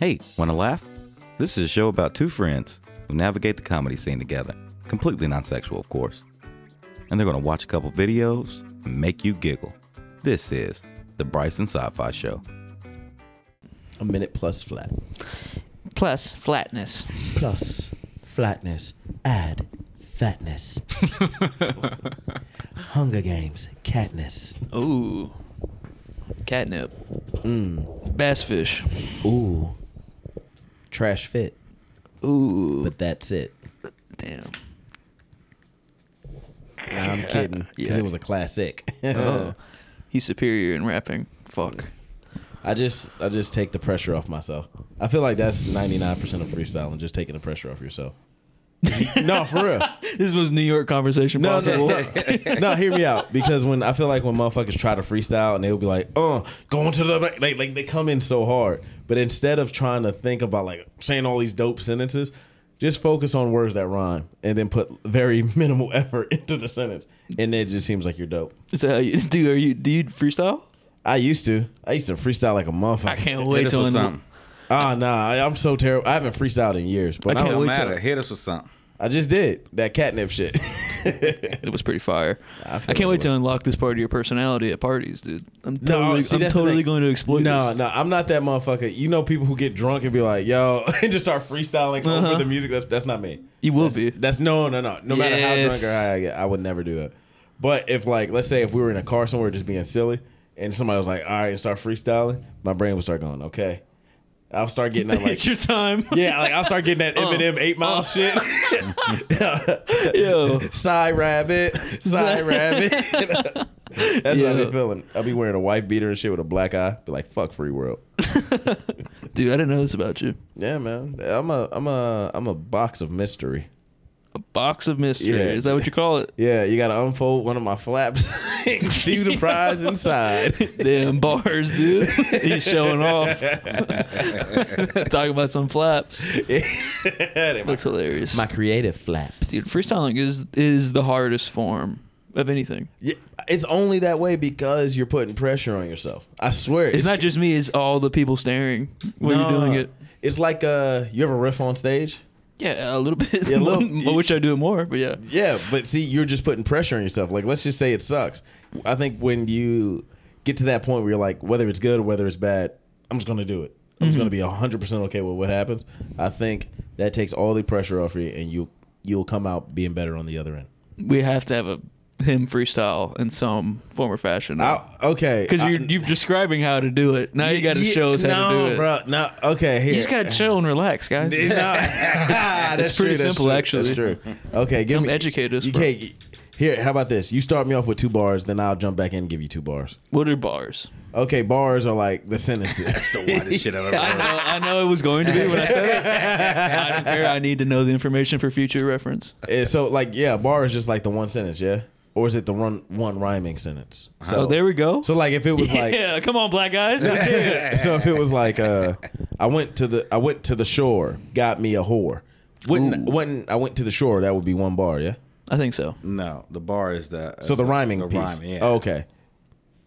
Hey, want to laugh? This is a show about two friends who navigate the comedy scene together. Completely non sexual, of course. And they're going to watch a couple videos and make you giggle. This is the Bryce and SiFi Show. A minute plus flat. Plus flatness. Plus flatness. Add fatness. Hunger Games. Catness. Ooh. Catnip. Mm. Bass fish. Ooh. Trash fit. Ooh. But that's it. Damn. Nah, I'm kidding. Because Yeah. it was a classic. Oh. He's superior in rapping. Fuck. I just I just take the pressure off myself. I feel like that's 99% of freestyling, just taking the pressure off yourself. no, for real. This was New York conversation No, possible. no, no, hear me out. Because when I feel like when motherfuckers try to freestyle and they'll be like, uh, "Oh, going to the back," like, like they come in so hard. But instead of trying to think about like saying all these dope sentences, just focus on words that rhyme and then put very minimal effort into the sentence, and it just seems like you're dope. Is that how you do? Are you do you freestyle? I used to. I used to freestyle like a motherfucker. I can't wait us till something. Ah, nah, I, I'm so terrible. I haven't freestyled in years, but I I, can't It wait till- matter. Hit us with something. I just did that catnip shit. It was pretty fire. I I, can't it wait to unlock this part of your personality at parties, dude. I'm No, totally, see, I'm totally going to exploit No, this. no, I'm not that motherfucker. You know, people who get drunk and be like, "Yo," and just start freestyling Uh-huh. over the music. That's that's not me. You will That's, be. that's no, no, no. No matter how drunk or high I get, I would never do that. But if like, let's say if we were in a car somewhere just being silly, and somebody was like, "All right," and start freestyling, my brain would start going, "Okay." I'll start getting that like. it's your time. Yeah, like I'll start getting that Uh, Eminem Eight Mile uh. shit. Yo. Side rabbit, side rabbit. That's what I be feeling. I'll be wearing a white beater and shit with a black eye. Be like, fuck free world. Dude, I didn't know this about you. Yeah, man. I'm a I'm a I'm a box of mystery. A box of mystery. Yeah. Is that what you call it? Yeah, you gotta unfold one of my flaps see the prize inside. Damn bars, dude. He's showing off. Talking about some flaps. my, That's hilarious. my creative flaps. Dude, freestyling is is the hardest form of anything. Yeah, it's only that way because you're putting pressure on yourself. I swear. It's, not just me, it's all the people staring when No, you're doing it. It's like uh, you ever riff on stage? Yeah, a little bit. Yeah, a little- I wish I do it more, but yeah. Yeah, but see, you're just putting pressure on yourself. Like, let's just say it sucks. I think when you get to that point where you're like, whether it's good or whether it's bad, I'm just gonna do it. I'm just gonna mm-hmm. be 100 percent okay with what happens. I think that takes all the pressure off you, and you you'll come out being better on the other end. We have to have a him freestyle in some form or fashion. I, okay, Because you're you're describing how to do it. Now you got to Yeah, show us how no, to do it. bro. No, okay, here. You just gotta chill and relax, guys. No, that's pretty true, that's simple, true, actually. That's true. Okay, give Come me educate us, You can't. Here, how about this? You start me off with two bars, then I'll jump back in and give you two bars. What are bars? Okay, bars are like the sentences. That's the widest shit I've ever I heard. know, I know it was going to be when I said it. I don't care. I need to know the information for future reference. Eh, so like yeah, bar is just like the one sentence, yeah, or is it the one one rhyming sentence? So oh, there we go. So like if it was like yeah, come on, black guys. Let's hear it. so if it was like uh, I went to the I went to the shore, got me a whore. Wouldn't, wouldn't I went to the shore? That would be one bar, yeah. I think so. No, the bar is the. So the rhyming the piece. rhyming, yeah. Oh, okay,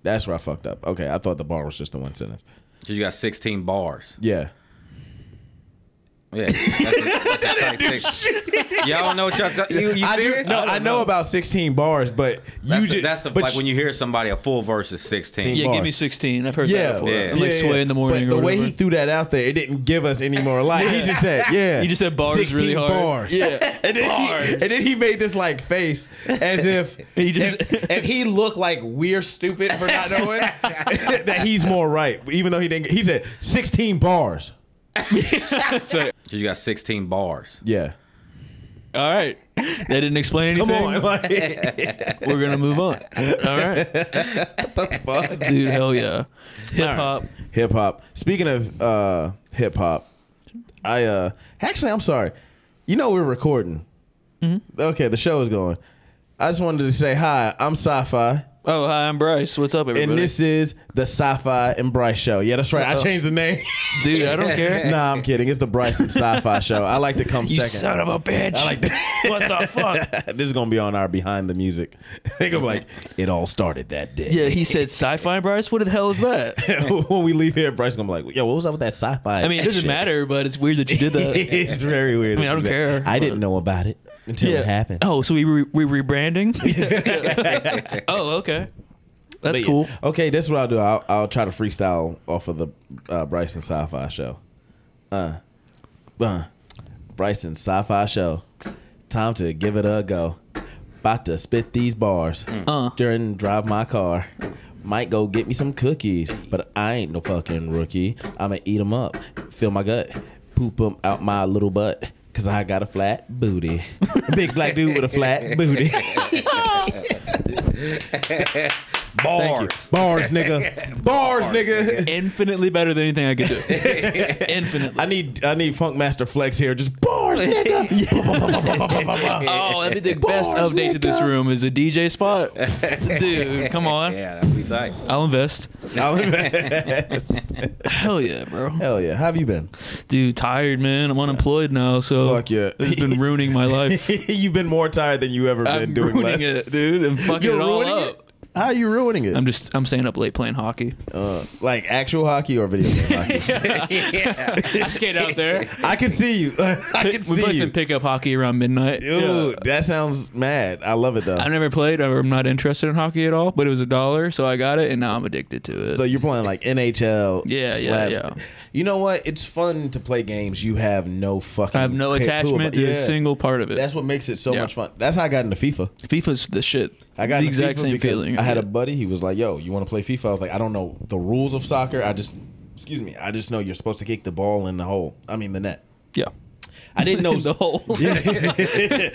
that's where I fucked up. Okay, I thought the bar was just the one sentence. Cause you got 16 bars. Yeah. Yeah, that's a, that's a tight six. Y'all don't know what y'all. T- you you I do, serious? no, I, know, about sixteen bars, but you That's, just that's a, but like you- when you hear somebody a full verse is 16. Yeah, bar. give me 16. I've heard Yeah, that before. Yeah. I'm like yeah, sway yeah. in the morning But or the way whatever. he threw that out there, it didn't give us any more light. He just said, "Yeah." He just said bars 16 really hard. Bars. Yeah. and then Bars. He, and then he made this like face as if He just- if, if he looked like we're stupid for not knowing that he's more right, even though he didn't. He said 16 bars. So, 'Cause you got 16 bars. Yeah. all right. That didn't explain Come anything. on, like, We're going to move on. All right. fuck. Dude, hell yeah. Hip hop. Hip hop. Speaking of uh, hip hop, I uh actually I'm sorry. You know we're recording. Mm-hmm. Okay, the show is going. I just wanted to say hi. I'm SiFi. Oh, hi, I'm Bryce. What's up, everybody? and this is the SiFi and Bryce Show. Yeah, that's right. I changed the name. Dude, I don't care. nah, I'm kidding. It's the Bryce and SiFi Show. I like to come you second. son of a bitch. I like that. what the fuck? this is gonna be on our behind the music. Think of like it all started that day. Yeah, he said sci-fi, Bryce. What the hell is that? when we leave here, Bryce gonna be like, "Yo, what was up with that sci-fi?" I mean, it doesn't shit?" matter, but it's weird that you did that. it's very weird. I mean, I don't care, I didn't know about it until it happened. Oh, so we re- we rebranding? oh, okay. That's But yeah. cool. Okay, this is what I'll do. I'll, I'll try to freestyle off of the uh, Bryson SiFi show. Uh, uh, Bryson SiFi show. Time to give it a go. About to spit these bars Uh. during drive my car. Might go get me some cookies, but I ain't no fucking rookie. I'ma eat them up, fill my gut, poop them out my little butt. Cause I got a flat booty. Big black dude with a flat booty. Bars. Bars, nigga. Bars, nigga. Infinitely better than anything I could do. Infinitely. I need I need Funkmaster Flex here. Just bars, nigga. Oh, that'd be the best Bars, update to this room is a DJ spot. Dude, come on. Yeah, that'd be tight. I'll invest. I'll invest. Hell yeah, bro. Hell yeah. How have you been? Dude, tired, man. I'm unemployed now, so Fuck yeah. it's been ruining my life. You've been more tired than you ever been I'm doing ruining less. it, dude, and fucking You're it all ruining up. it? How are you ruining it? I'm just I'm staying up late playing hockey. uh, like actual hockey or video game hockey? I skate out there. I can see you. I can we see play you. some pickup hockey around midnight. Ooh, Yeah. that sounds mad. I love it though. I've never played. or I'm not interested in hockey at all. But it was a dollar, so I got it, and now I'm addicted to it. So you're playing like NHL. Yeah, yeah, slaps- yeah. You know what? It's fun to play games you have no fucking. I have no attachment to a single part of it. That's what makes it so Yeah. much fun. That's how I got into FIFA. FIFA's the shit. I got the exact same feeling. I had a buddy. He was like, "Yo, you want to play FIFA?" I was like, "I don't know the rules of soccer. I just, excuse me, I just know you're supposed to kick the ball in the hole. I mean the net. yeah. I didn't know the whole. Yeah,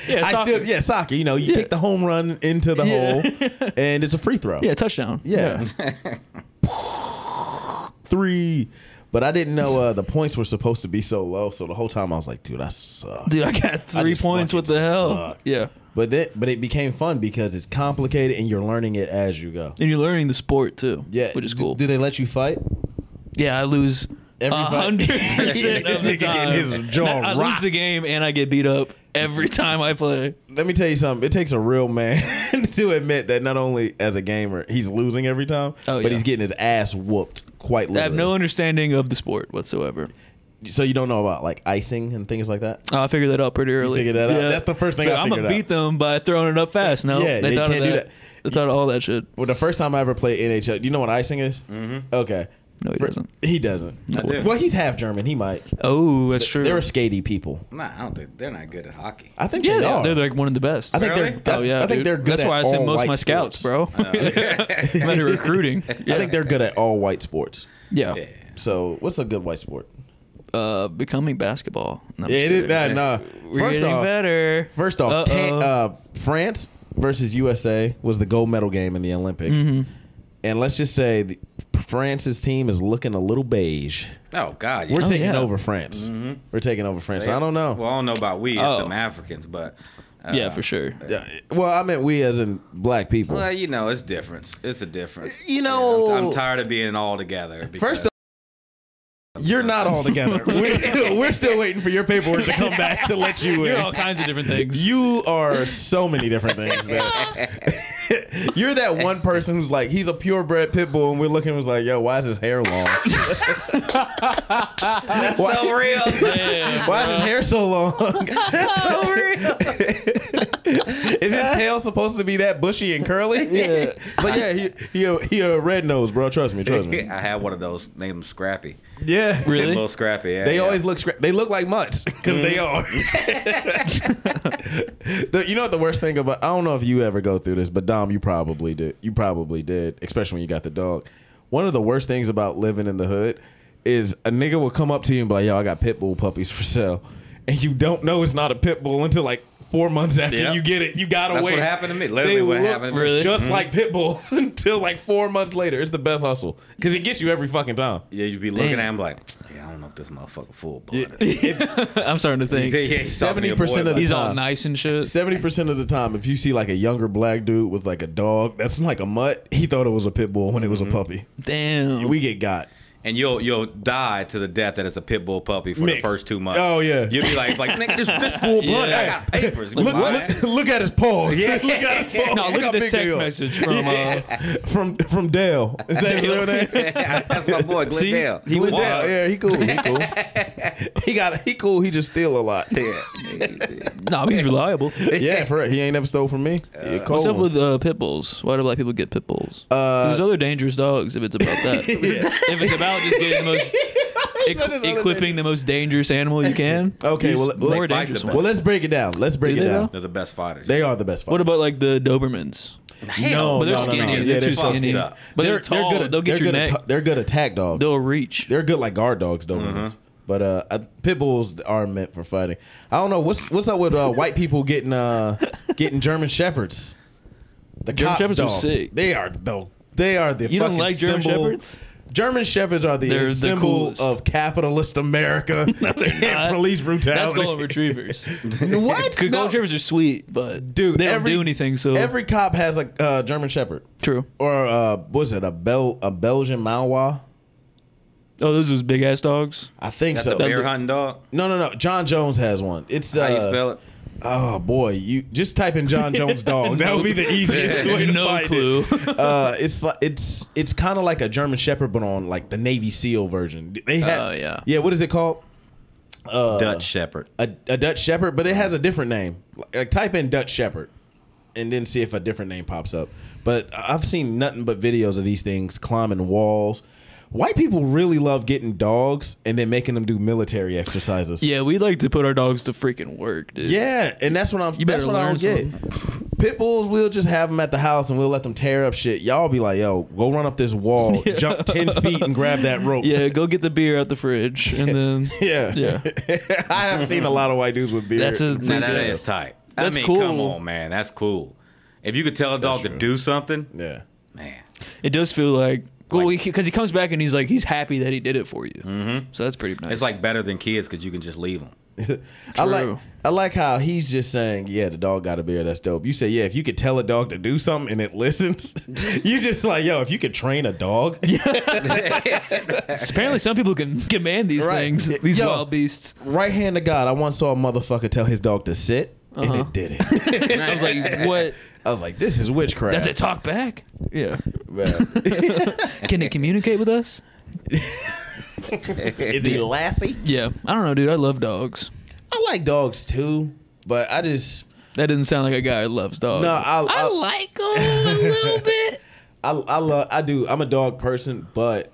Yeah, I soccer. still yeah soccer. You know, you kick the home run into the Yeah. hole, and it's a free throw. Yeah, touchdown. Yeah. Three. But I didn't know uh, the points were supposed to be so low. So the whole time I was like, dude, I suck. Dude, I got three just points. What the hell? suck. Yeah. But that, but it became fun because it's complicated and you're learning it as you go. And you're learning the sport too. Yeah, Which is cool. Do, they let you fight? yeah, I lose Every hundred percent this of the nigga getting time. his jaw I lose the game and I get beat up every time I play. Let me tell you something. It takes a real man to admit that not only as a gamer he's losing every time, Oh, but yeah. he's getting his ass whooped quite I have no understanding of the sport whatsoever. so you don't know about like icing and things like that. Oh, I figured that out pretty early. figured that out? That's the first thing So I I'm gonna beat them by throwing it up fast. No, Yeah, they they thought can't of do that. that. They thought of all that shit. Well, the first time I ever played NHL, do you know what icing is? Mm-hmm. Okay. No, he For- doesn't. He doesn't. I do. Well, he's half German. He might. Oh, that's true. They're a skatey people. Nah, I don't think they're not good at hockey. I think yeah, they they are. They're like one of the best. I think Really? they're. oh yeah, I think dude. they're good. That's at why I send most of my scouts, sports. bro. I'm into recruiting. Yeah. I think they're good at all white sports. yeah. Yeah. So, what's a good white sport? Uh, becoming basketball. No, Yeah, just it is. kidding. Nah, nah. We're First getting off, better. first off, ta- Uh-oh. uh, France versus USA was the gold medal game in the Olympics, Mm-hmm. And let's just say the, France's team is looking a little beige. Oh God, We're. Oh, taking yeah. over France. We're taking over France. I don't know. Well, I don't know about we. It's Oh. them Africans, but uh, yeah, for sure. Yeah, well, I meant we as in black people. Well, you know, it's different. It's a difference. You know- I'm, I'm tired of being all together. First off, you're not all together. we're, we're still waiting for your paperwork to come back to let you in. You're all kinds of different things. You are so many different things. that- you're that one person who's like, he's a purebred pit bull, and we're looking, was like, yo, why is his hair long? that's so real. Yeah, Why is his hair so long? That's so real. is his tail supposed to be that bushy and curly? Yeah. But yeah, he he a, he a red nose, bro. Trust me, trust me. I had one of those named Scrappy. Yeah. Really? Little Scrappy. Yeah, They yeah. always look scra- they look like mutts because they mm. are. The- you know what the worst thing about I don't know if you ever go through this, but Dom, you probably did. You probably did, especially when you got the dog. One of the worst things about living in the hood is a nigga will come up to you and be like, "Yo, I got pit bull puppies for sale," and you don't know it's not a pit bull until like four months after Yep. you get it. You gotta That's wait. what happened to me. Literally They what look happened to me. Really? Just like pit bulls until like four months later. It's the best hustle because it gets you every fucking time. Yeah, you'd be looking Damn. at him like, yeah, I don't know if this motherfucker full blooded. I'm starting to think Yeah, yeah, he's talking to your 70% of the like- he's all nice and shit. Seventy percent of the time, if you see like a younger black dude with like a dog that's like a mutt, he thought it was a pit bull when it was Mm-hmm. a puppy. Damn. We get got. And you'll you'll die to the death that it's a pit bull puppy for Mixed. the first two months. Oh, yeah. you'll be like, like nigga, this this full blooded. I Yeah. got papers. Look, look, look at his paws. Yeah. look at his paws. no, look how at this big they text message from uh, Yeah. from from Dale. Is that his real name? That's my boy See? Glendale. He went Dale. Yeah, he cool. He cool. he got. He cool. He just steal a lot. Yeah. No, he's reliable. Yeah, for real. He ain't never stole from me. Yeah, cold What's up with uh, pit bulls? Why do black people get pit bulls? Uh, There's other dangerous dogs if it's about that. If it's about just getting the most, He said there's other equipping the most dangerous animal you can. Okay, use well, more let's- dangerous the ones. Well, let's break it down. Let's break Do it they, down. though? They're the best fighters. They are the best. Fighters. What about like the Dobermans? No, but they're no, no, no. skinny. Yeah, They're they're too fucked skinny. up. But they're, tall. good. At, They'll get they're your good neck. At, they're good attack dogs. They'll reach. They're good like guard dogs, Dobermans. But uh, pit bulls are meant for fighting. I don't know what's what's up with uh, white people getting uh getting German shepherds. The German cops Shepherds are dog. sick. They are though. They are the You don't fucking like German symbol- Shepherds? German shepherds are the They're symbol coolest. of capitalist America and not. police That's brutality. golden retrievers. what? Good No. golden retrievers are sweet, but Dude, they don't do anything. So Every cop has a uh, German shepherd true. or uh, what's it? A Bel a Belgian Malinois? Oh, those are big ass dogs. I think That's so. the bear hunting dog. No, no, no. Jon Jones has one. It's uh, How you spell it? Oh boy, you just type in Jon Jones dog. That would be the easiest way to no find clue. it. Uh, it's like it's it's kind of like a German Shepherd, but on like the Navy SEAL version. They have, Oh, yeah. yeah. What is it called? Uh, Dutch Shepherd. a, a Dutch Shepherd, but it has a different name. Like type in Dutch Shepherd, and then see if a different name pops up. But I've seen nothing but videos of these things climbing walls. White people really love getting dogs and then making them do military exercises. yeah, we like to put our dogs to freaking work, dude. Yeah, and that's what I'm. You that's better what I learn don't get. Pit bulls, we'll just have them at the house and we'll let them tear up shit. Y'all be like, "Yo, go run up this wall, jump ten feet, and grab that rope." Yeah, go get the beer out the fridge and then yeah, Yeah. I have seen a lot of white dudes with beard. That's a- Now that Yeah. is tight. That's I mean, cool. come on, man. That's cool. If you could tell a dog to do something, yeah. man. it does feel like well, Like- because he, comes back and he's like he's happy that he did it for you. Mm-hmm. So that's pretty nice. It's like better than kids because you can just leave them. I like I like how he's just saying, "Yeah, the dog got a beard. That's dope." You say, "Yeah, if you could tell a dog to do something and it listens," you just like, "Yo, if you could train a dog." apparently some people can command these Right. things, these Yo. wild beasts. right hand to God, I once saw a motherfucker tell his dog to sit, and Uh-huh. it did it. I was like, what? I was like, "This is witchcraft." Does it talk back? Yeah. Man. Can it communicate with us? Is he Lassie? Yeah. I don't know, dude. I love dogs. I like dogs too, but I just That doesn't sound like a guy who loves dogs. no. I I, like them a little bit. I, I love. I do. I'm a dog person, but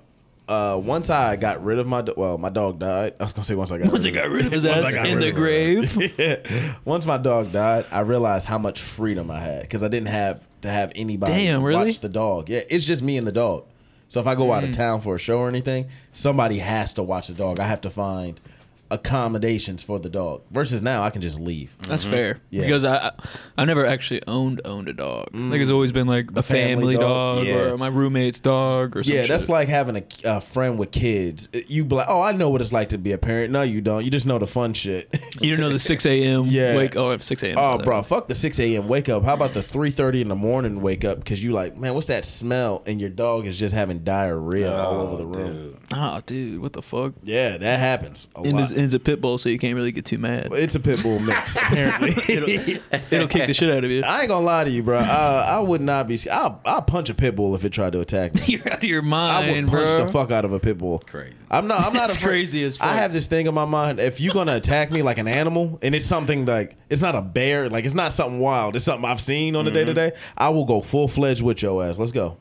uh, once I got rid of my do- well, my dog died. I was gonna say once I got Once I rid got of rid of his Once I ass got in rid the of grave. yeah. Once my dog died, I realized how much freedom I had because I didn't have to have anybody Damn, really? watch the dog. Yeah, it's just me and the dog. So if I go out Mm. of town for a show or anything, somebody has to watch the dog. I have to find accommodations for the dog. Versus now, I can just leave. That's mm-hmm. fair. Mm-hmm. Yeah. Because I, I I never actually owned owned a dog. Mm. Like it's always been like a family family, dog, dog, yeah. or my roommate's dog or something. Yeah, that's like having a, a friend with kids. Uh, you be like, oh, I know what it's like to be a parent. No, you don't. You just know the fun shit. you don't know the six a.m. Yeah. wake. Oh, six a.m. Oh, bro, fuck the 6 a.m. wake up. How about the 3.30 in the morning wake up? Because you like, man, what's that smell? And your dog is just having diarrhea all over the oh, room. dude. Oh, dude, what the fuck? Yeah, that happens a And lot. this and it's a pit bull, so you can't really get too mad. it's a pit bull mix, apparently. It'll kick the shit out of you. I ain't gonna lie to you, bro. Uh, I would not be. I'll, I'll punch a pit bull if it tried to attack me. You're out of your mind, I would mind, punch bro. the fuck out of a pit bull. Crazy. I'm not. I'm not That's afraid- crazy as fuck. I have this thing in my mind. If you're gonna attack me like an animal, and it's something like it's not a bear, like it's not something wild. It's something I've seen on the day to day. I will go full fledged with your ass. Let's go.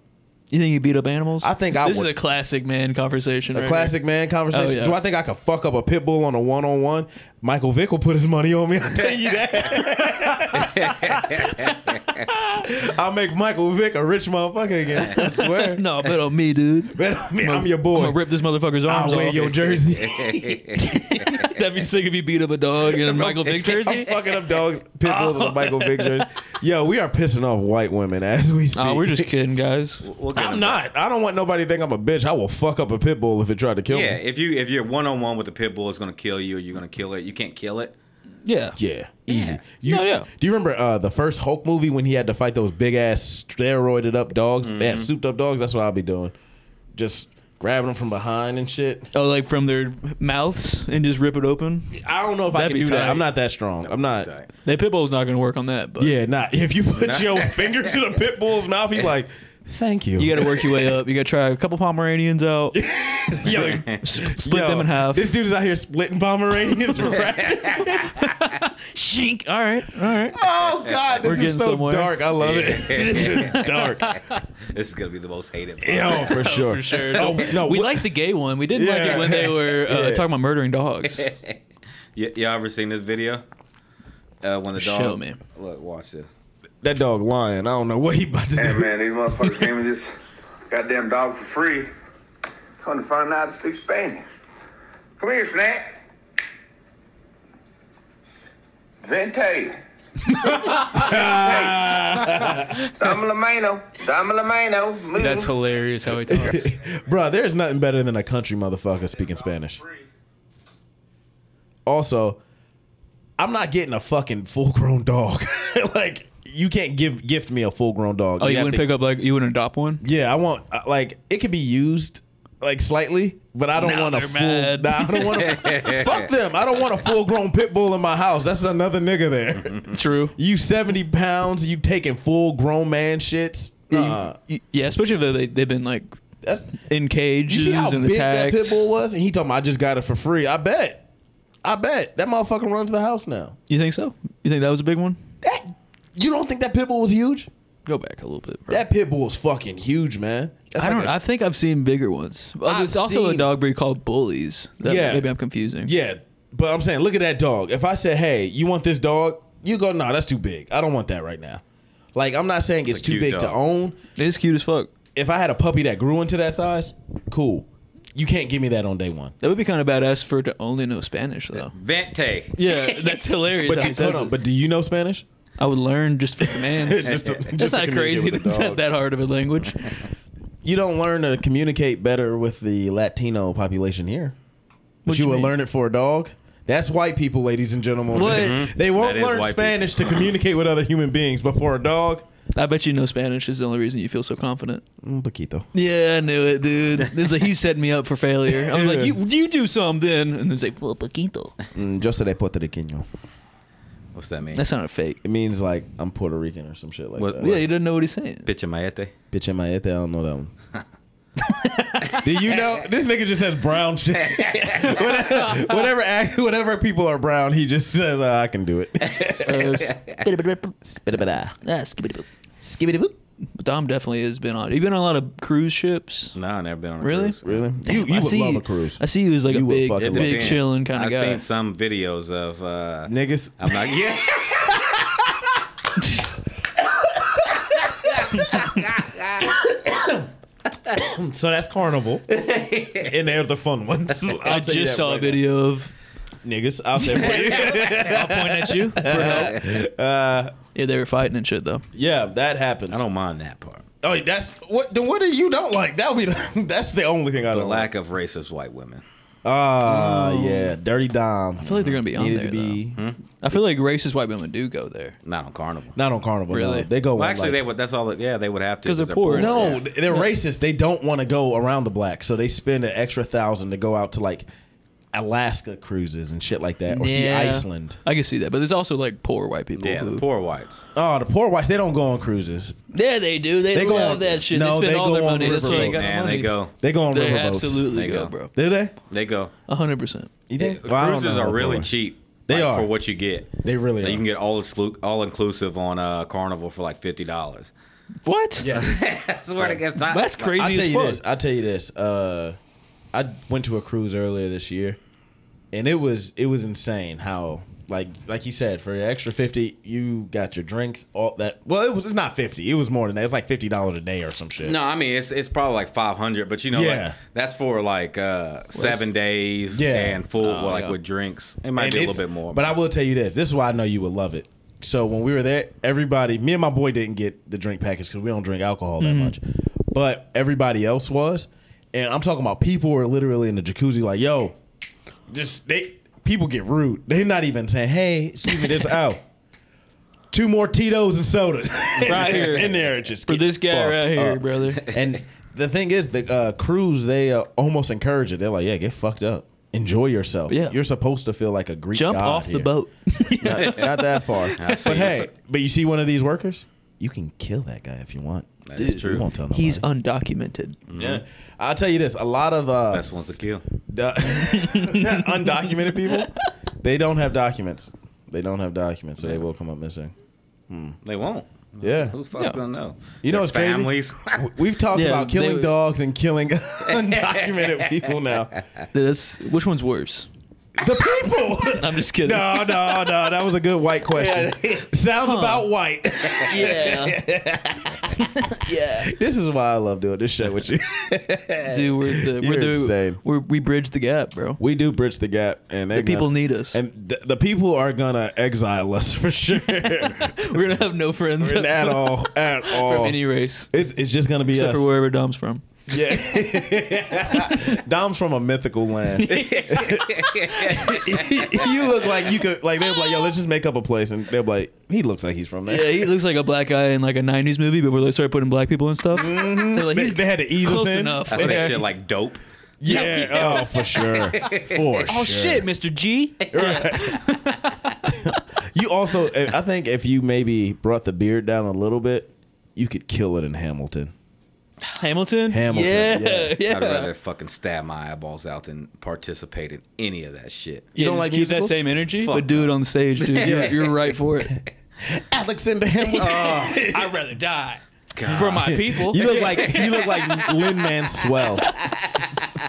You think you beat up animals? I think I This would. is a classic man conversation. A right classic man oh, conversation. Oh, yeah. Do I think I could fuck up a pit bull on a one on one? Michael Vick will put his money on me. I'll tell you that. I'll make Michael Vick a rich motherfucker again. I swear. No, bet on me, dude. Bet on me, I'm your I'm boy. gonna rip this motherfucker's arms I'll wear off. your jersey. That'd be sick if you beat up a dog in a Michael Vick jersey. I'm fucking up dogs, pit bulls, and Michael Vick jersey. Yo, we are pissing off white women as we speak. Oh, we're just kidding, guys. We'll get I'm him not. I don't want nobody to think I'm a bitch. I will fuck up a pit bull if it tried to kill Yeah, me. if you if you're one on one with a pit bull, it's gonna kill you. You're gonna kill it. You can't kill it. Yeah. Yeah, easy. You, No, yeah. Do you remember uh, the first Hulk movie when he had to fight those big ass steroided up dogs? Yeah, souped up dogs. That's what I'll be doing. Just grabbing them from behind and shit. Oh, like from their mouths and just rip it open. I don't know if I That'd can be do that. tight. I'm not that strong. I'm not. Tight. The pit bull's not going to work on that, but Yeah, not if you put your fingers in the pit bull's mouth, he's like, "Thank you." you got to work your way up. You got to try a couple Pomeranians out, Yo, split yo, them in half. This dude is out here splitting Pomeranians. right? Shink. All right. All right. oh God, this We're is getting so somewhere. dark. I love it. this is dark. This is gonna be the most hated. Yo, for sure. For sure. Oh, no, we what- like the gay one. We didn't like it when they were uh, Yeah. talking about murdering dogs. Y- y'all ever seen this video? Uh, when the dog. Show me. Look, watch this. That dog lying. I don't know what he about to Hey do. man, these motherfuckers gave me this goddamn dog for free. Come to find out I speak Spanish. Come here, Snack. Vente. Dame la mano. Dame la mano. Move. That's hilarious how he talks. Bruh, there's nothing better than a country motherfucker speaking Spanish. Also, I'm not getting a fucking full grown dog. like, you can't give gift me a full grown dog. Oh, you have wouldn't to- pick up like you wouldn't adopt one? Yeah, I want uh, like it could be used like slightly, but I don't Now want a full. mad. Nah, I don't want a, fuck them. I don't want a full grown pit bull in my house. That's another nigga there. True. you 70 pounds, you taking full grown man shits. Uh, Y- Yeah, especially if they they've been like that's in you cages see how and big that pit bull was, and he told me I just got it for free. I bet. I bet that motherfucker runs the house now. You think so? You think that was a big one? That you don't think that pit bull was huge? Go back a little bit. Bro. That pit bull is fucking huge, man. That's I like don't. a- I think I've seen bigger ones. I've There's also a dog breed called bullies. That Yeah. maybe I'm confusing. Yeah, but I'm saying, look at that dog. If I said, "Hey, you want this dog?" You go, "No, that's too big. I don't want that right now." Like I'm not saying it's, a too cute big to own. It is cute as fuck. If I had a puppy that grew into that size, cool. You can't give me that on day one. That would be kind of badass for it to only know Spanish though. Vente. Yeah, that's hilarious. But how he says hold on, it. but do you know Spanish? I would learn just for commands. Just to- That's just to not crazy. with It's not dog. that hard of a language. You don't learn to communicate better with the Latino population here, but What you you will mean? learn it for a dog. That's white people, ladies and gentlemen. What? They won't That is learn white Spanish to communicate with other human beings, but for a dog, I bet you know Spanish is the only reason you feel so confident. un poquito. Yeah, I knew it, dude. There's like he set me up for failure. I'm like, you you do something, then. and then say, well, poquito. Mm, yo seré puertorriqueño. What's that mean? That sounded fake. It means like I'm Puerto Rican or some shit like What- that. Yeah, he doesn't know what he's saying. Picha maete. Bitch in I don't know that one. Do you know this nigga just says brown shit? whatever, whatever, whatever people are brown, he just says uh, I can do it. Skibbity boop. Dom definitely has been on. You've been on a lot of cruise ships. No, I never been on a Really? cruise. Really? Damn, you you I would see love you- a cruise. I see you as like You a big, fucking love big chilling kind of guy. I've seen some videos of. uh Niggas. I'm not. Yeah. So that's carnival. and they're the fun ones. I'll I just that saw a right video of. Now. Niggas. I'll say for you. I'll point at you for help. Uh, Yeah, they were fighting and shit though. yeah, that happens. I don't mind that part. Oh, that's what. Then what do you don't like? That would be. The, that's the only thing I The don't like. lack of racist white women. Ah, yeah, dirty dom. I feel like they're gonna be on Needed there. to be though. I feel like racist white women do go there. Not on Carnival. not on carnival. Really? no. They go. Well, on, actually, like- they would. That's all. Yeah, they would have to 'Cause they're poor. No, they're racist. They don't want to go around the black, so they spend an extra thousand to go out to like Alaska cruises and shit like that, or see Yeah. Iceland. I can see that, but there's also like poor white people. Yeah, who, the poor whites. Oh, the poor whites, they don't go on cruises. Yeah, they do. They, They go love on- that shit. no, they spend they all go their on money. That's why they riverboats. got Man, money. they go. They go on They riverboats. absolutely They go, go. bro. Do they? They go. hundred percent. You think? Well, I don't cruises know are about really that. cheap. They like, are. for what you get. They really Like, are. you can get all exclu- all inclusive on uh, Carnival for like fifty dollars. What? Yeah. That's where it gets That's crazy I'll tell as you fuck. this. I'll tell you this. Uh, I went to a cruise earlier this year. And it was it was insane how like like you said for your extra fifty you got your drinks all that. Well, it was it's not fifty. It was more than that. It's like fifty dollars a day or some shit. No, I mean it's it's probably like five hundred, but you know, Yeah. like that's for like uh seven days Yeah. and full Oh, like yeah. with drinks. It might And be a little bit more. But I will tell you this: this is why I know you would love it. So when we were there, everybody, me and my boy didn't get the drink package because we don't drink alcohol that much, but everybody else was, and I'm talking about people were literally in the jacuzzi, like, "Yo, just they." People get rude. They're not even saying, "Hey, excuse me, this out." Two more Tito's and sodas Right here. in there. Just For this guy right here, up. brother. And the thing is, the uh, crews they uh, almost encourage it. They're like, "Yeah, get fucked up, enjoy yourself. Yeah. You're supposed to feel like a Greek Jump god off the boat. not, not that far. but hey, but you see one of these workers, you can kill that guy if you want. That is true. Won't tell nobody. He's undocumented. yeah. I'll tell you this: a lot of uh, Best ones to kill. the- undocumented people, they don't have documents. They don't have documents, so they will come up missing. They won't. Yeah. Who's fuck's Yeah. gonna know? You know Their what's crazy? families. W- We've talked Yeah, about killing they- dogs and killing undocumented people now. That's which one's worse? The people. I'm just kidding. No, no, no. That was a good white question. Sounds about white. Yeah. yeah. this is why I love doing this show with you. Dude, we're the You're we're the insane. we're, we bridge the gap, bro. we do bridge the gap, and they're The people gonna- need us. and th- the people are gonna exile us for sure. We're gonna have no friends at all, at all. from any race, it's, it's just gonna be except us. for wherever Dom's from. Yeah, Dom's from a mythical land. you look like you could like they'll be like, yo, let's just make up a place, and they'll be like, he looks like he's from there. Yeah, he looks like a black guy in like a '90s movie before they started putting black people and stuff. They're like, Mm-hmm. They, he's they had to ease close us in. enough. That's that shit like dope. Yeah, oh for sure, for Oh sure. shit, Mr. G. You also, I think, if you maybe brought the beard down a little bit, you could kill it in Hamilton. Hamilton. Hamilton, Yeah, yeah. yeah. I'd rather fucking stab my eyeballs out than participate in any of that shit. You don't don't like like keep that same energy, Fuck but do it on the stage, dude. You're, you're right for it. Alexander Hamilton. Oh. I'd rather die for my people. you look like you look like Lin-Manuel.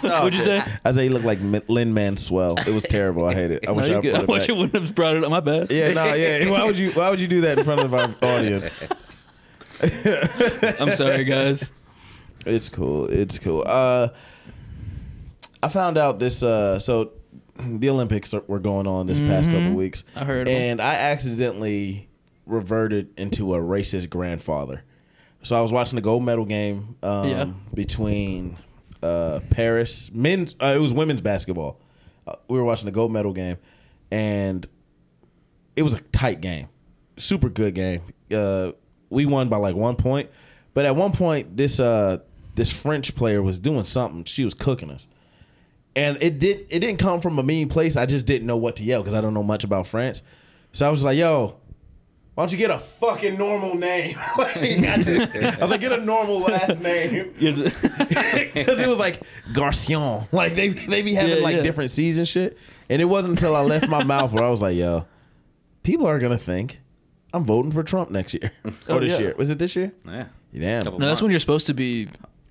Oh, What'd you say? I say you look like Lin-Manuel. It was terrible. I hate it. I No, wish I you're put good. I wish back. you wouldn't have brought it up. My bad. Yeah, no, yeah. Why would you? Why would you do that in front of our audience? I'm sorry, guys. It's cool. It's cool. Uh, I found out this. Uh, so the Olympics are- were going on this past couple weeks. I heard and I accidentally reverted into a racist grandfather. So I was watching the gold medal game um, Yeah. between uh, Paris men's. Uh, it was women's basketball. Uh, we were watching the gold medal game, and it was a tight game, super good game. Uh, we won by like one point, but at one point, this uh, this French player was doing something. She was cooking us, and it did it didn't come from a mean place. I just didn't know what to yell because I don't know much about France. So I was like, "Yo, why don't you get a fucking normal name?" Like, I, just- I was like, "Get a normal last name." Because it was like Garcion. Like they they be having Yeah, like yeah. different season shit. And it wasn't until I left my mouth where I was like, yo, people are gonna think I'm voting for Trump next year. or oh, this yeah. year. Was it this year? Yeah. Damn. No, that's when you're supposed to be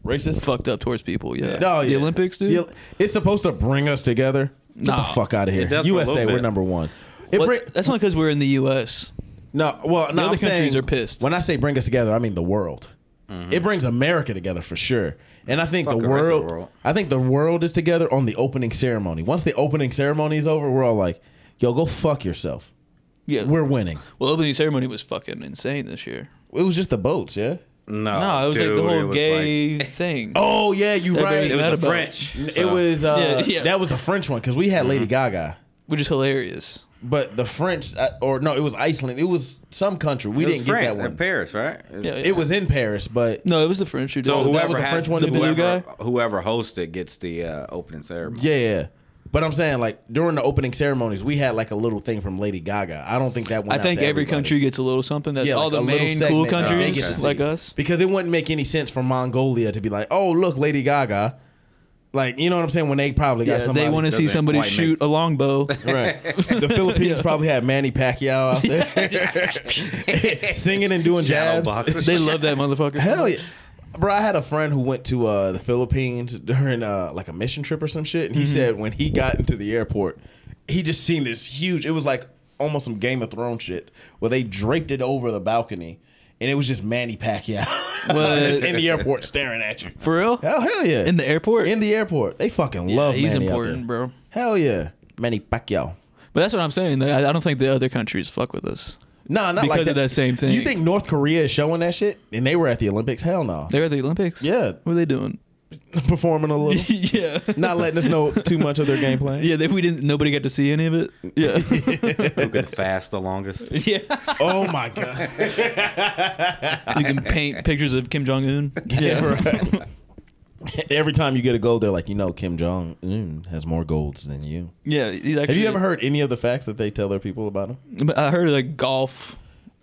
Racist? fucked up towards people. Yeah. No, oh, the yeah. Olympics, dude. The- it's supposed to bring us together. Get the fuck out of here. It does for a USA, little we're bit. number one. It What- bring, that's only because we're in the U.S. no, well, no, other I'm countries saying, are pissed. When I say bring us together, I mean the world. Mm-hmm. It brings America together for sure. And I think Fuck the the rest of world, the world. I think the world is together on the opening ceremony. Once the opening ceremony is over, we're all like, "Yo, go fuck yourself." Yeah. We're winning. well, opening ceremony was fucking insane this year. It was just the boats, yeah. No, no, it was like the whole gay like- thing. Oh yeah, you Everybody's it right. mad was the about French. It so- was uh, Yeah, yeah. that was the French one because we had Lady Gaga, which is hilarious. but the French uh, or no, it was Iceland. It was some country. We It didn't get France, that in one. Paris, right? Yeah, It was in Paris, but No, it was the French who did So it. that was whoever the has French one the who did it? blue whoever, guy? whoever hosts it gets the uh, opening ceremony. yeah, yeah. But I'm saying like during the opening ceremonies, we had like a little thing from Lady Gaga. I don't think that went. I out think to every everybody. country gets a little something that Yeah, all like the main cool uh, countries get to like us. because it wouldn't make any sense for Mongolia to be like, oh look, Lady Gaga. Like you know what I'm saying when they probably got Yeah, somebody they want to see somebody shoot make- a longbow. Right. The Philippines probably had Manny Pacquiao out there singing and doing Shadow jabs. they love that motherfucker. Hell yeah. Bro, I had a friend who went to uh, the Philippines during uh, like a mission trip or some shit, and he said when he got into the airport, he just seen this huge. It was like almost some Game of Thrones shit where they draped it over the balcony, and it was just Manny Pacquiao just in the airport staring at you. For real? Hell, hell yeah! In the airport? in the airport, they fucking Yeah, love. he's Manny important, bro. Hell yeah, Manny Pacquiao. But that's what I'm saying. I, I don't think the other countries fuck with us. Nah, not Because like of that same thing. You think North Korea is showing that shit, and they were at the Olympics? Hell no. They're at the Olympics. Yeah, What are they doing? performing a little, yeah. not letting us know too much of their game plan. Yeah, they, we didn't. Nobody got to see any of it. Yeah, Who could fast the longest? yeah. Oh my god. You can paint pictures of Kim Jong Un. Yeah, right. Every time you get a gold, they're like, you know, Kim Jong Un has more golds than you. yeah. He's Have you ever heard any of the facts that they tell their people about him? I heard like golf.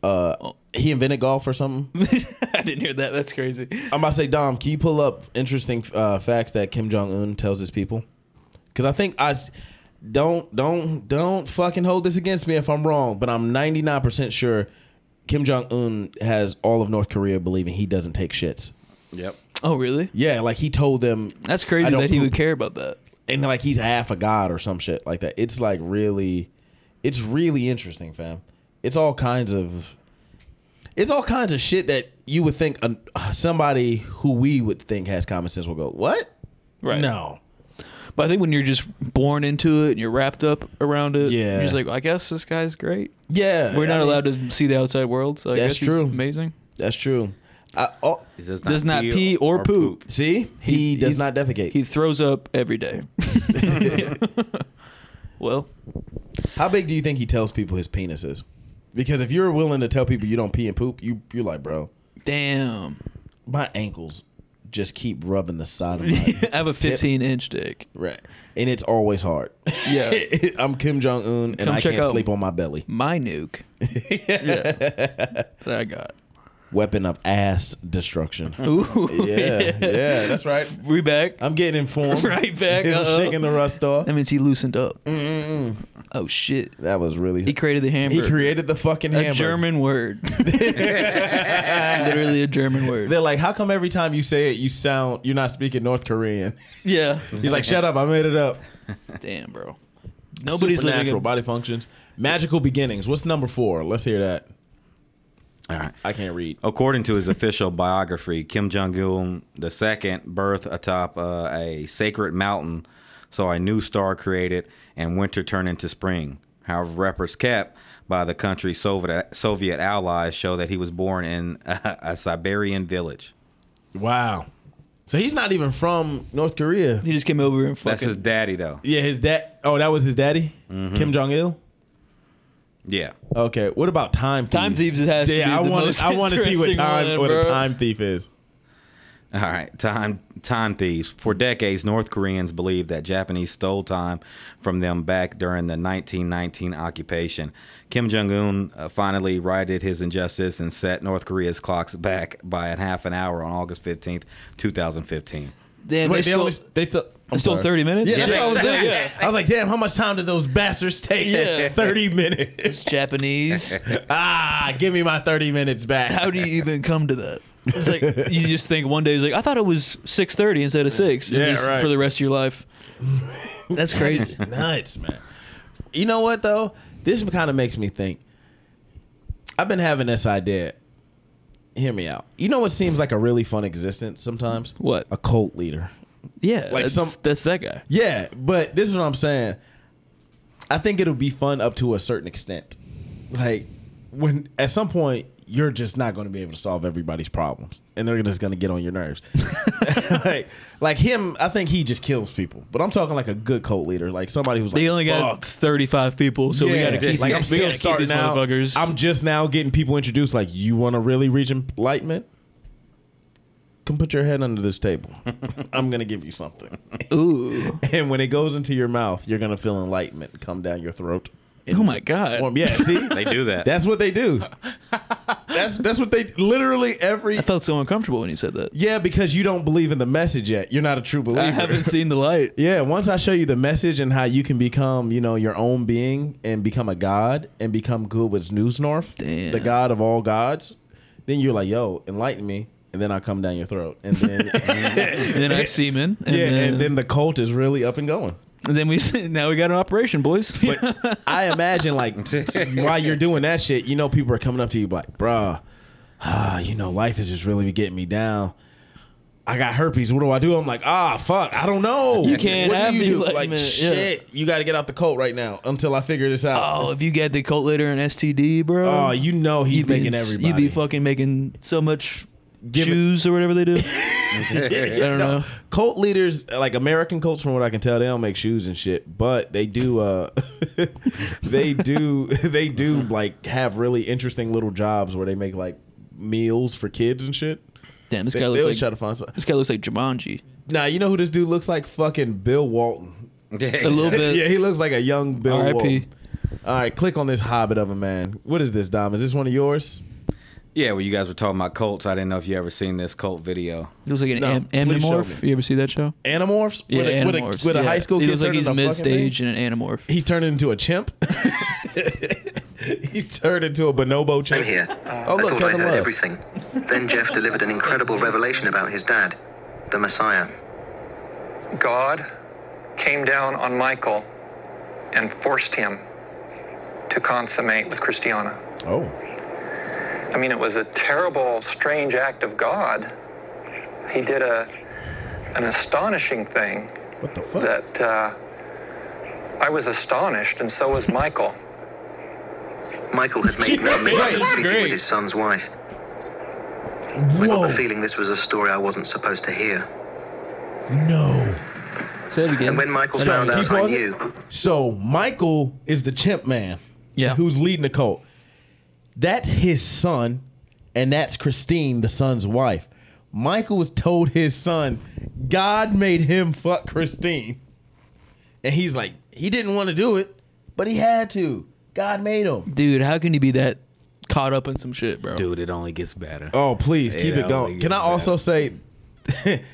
Uh, he invented golf or something. I didn't hear that. That's crazy. I'm about to say, Dom, can you pull up interesting uh, facts that Kim Jong Un tells his people? Because I think I don't don't don't fucking hold this against me if I'm wrong, but I'm 99 percent sure Kim Jong Un has all of North Korea believing he doesn't take shits. Yep. Oh, really? Yeah, like he told them, That's crazy don't that he would care about that. and like he's half a god or some shit like that. It's like really, it's really interesting, fam. It's all kinds of, it's all kinds of shit that you would think uh, somebody who we would think has common sense will go, what? Right. No. But I think when you're just born into it and you're wrapped up around it, Yeah. you're just like, I guess this guy's great. Yeah, We're not I mean, allowed to see the outside world, so I That's guess he's true. amazing. That's true. I, oh, He does Does not pee or poop. see, he, does not defecate. He throws up every day. well, How big do you think he tells people his penis is? Because if you're willing to tell people you don't pee and poop, you you're like, bro, damn. my ankles just keep rubbing the side of my I have a 15 inch dick. right, and it's always hard. Yeah. I'm Kim Jong Un, and Come I check can't sleep on my belly. My nuke. yeah. That I got. Weapon of ass destruction. Ooh. Yeah, yeah, that's right. We back. I'm getting informed. Right back, uh-oh. shaking the rust off. That means he loosened up. Mm, mm, mm. Oh, shit. That was really. He created the hammer. He created the fucking a. German word. Literally a German word. They're like, how come every time you say it, you sound you're not speaking North Korean? Yeah. He's like, shut up, I made it up. Damn, bro. Nobody's living natural in body functions. Magical beginnings. What's number four? Let's hear that. All right. I can't read. According to his official biography, Kim Jong Un the second birthed atop uh, a sacred mountain, saw a new star created, and winter turn into spring. However, records kept by the country's Soviet Soviet allies show that he was born in a, a Siberian village. Wow. So he's not even from North Korea. He just came over and That's his daddy, though. Yeah, his dad. Oh, that was his daddy, Kim Jong Il. Yeah. Okay. What about time thieves? Time Thieves has to yeah, be I the want most I want to see what time one, what a bro. time thief is. All right, time time thieves. For decades, North Koreans believed that Japanese stole time from them back during the 1919 occupation. Kim Jong Un uh, finally righted his injustice and set North Korea's clocks back by a half an hour on August 15th, 2015. Damn, Wait, they they, stole, only they th- I'm they stole sorry. 30 minutes? Yeah, that's what I was Yeah, yeah. I was like, damn, how much time did those bastards take? Yeah. 30 minutes. It's Japanese. ah, give me my 30 minutes back. How do you even come to that? It's like you just think one day it's like I thought it was six thirty instead of six. Yeah, just right. For the rest of your life, that's crazy. nuts, man. You know what though? This kind of makes me think. I've been having this idea. Hear me out. You know what seems like a really fun existence sometimes? What? A cult leader. Yeah, Like that's, some- that's that guy. Yeah, but this is what I'm saying. I think it'll be fun up to a certain extent. Like when at some point you're just not going to be able to solve everybody's problems, and they're just going to get on your nerves. like, like him, I think he just kills people. But I'm talking like a good cult leader, like somebody who's like, They only got "Fuck." thirty five people, so we got to keep. like I'm still starting out. motherfuckers. I'm just now getting people introduced. Like, you want to really reach enlightenment? Come put your head under this table. I'm gonna give you something. Ooh, And when it goes into your mouth, you're gonna feel enlightenment come down your throat. Oh my god. Well, yeah, see, They do that. that's what they do. That's that's what they literally every. I felt so uncomfortable when he said that. Yeah, because you don't believe in the message yet. You're not a true believer. I haven't seen the light. Yeah, once I show you the message and how you can become, you know, your own being and become a god and become good with Snooznorf, Damn. the god of all gods, then you're like, yo, enlighten me, and then I come down your throat, and then And then I semen. And yeah, then, and then the cult is really up and going. And then we now we got an operation, boys. But I imagine like while you're doing that shit, you know, people are coming up to you like, bruh, ah, you know, life is just really getting me down. I got herpes. What do I do? I'm like, ah, fuck, I don't know. You can't what do have you the do? like, like man, yeah. shit. You got to get out the cult right now until I figure this out. oh, if you get the cult leader and STD, bro. Oh, you know he's be making ins- everybody. You'd be fucking making so much Give it- shoes or whatever they do. I don't know. Cult leaders, like American cults, from what I can tell, they don't make shoes and shit, but they do. uh They do. They do like have really interesting little jobs where they make like meals for kids and shit. Damn, this They, guy looks like try to find something. this guy looks like Jumanji. Nah, you know who this dude looks like? Fucking Bill Walton. A little bit. yeah, he looks like a young Bill R.I.P. Walton. All right, click on this hobbit of a man. What is this, Dom? Is this one of yours? Yeah, well, you guys were talking about cults. I didn't know if you ever seen this cult video. It was like an No, am- please show Animorph. You ever see that show? Animorphs? Yeah, with a, with a- Animorphs. with a yeah. high school He kid looks like turning he's into a mid fucking stage and an Animorph. He's turned into a chimp. He's turned into a bonobo I'm chimp. here. Oh, look, I thought I Kevin heard Love. everything. Then Jeff delivered an incredible revelation about his dad, the Messiah. God came down on Michael and forced him to consummate with Christiana. Oh. I mean, it was a terrible, strange act of God. He did a an astonishing thing What the fuck? that uh, I was astonished, and so was Michael. Michael had made no This mistake speaking with his son's wife. Whoa. I got the feeling this was a story I wasn't supposed to hear. No. Say it again. And when Michael Sorry, found out I knew, So Michael is the chimp man. Yeah. Who's leading the cult. That's his son, and that's Christine, the son's wife. Michael was told his son, God made him fuck Christine. And he's like, he didn't want to do it, but he had to. God made him. Dude, how can you be that caught up in some shit, bro? Dude, it only gets better. Oh, please keep It it going. Can I gets also say,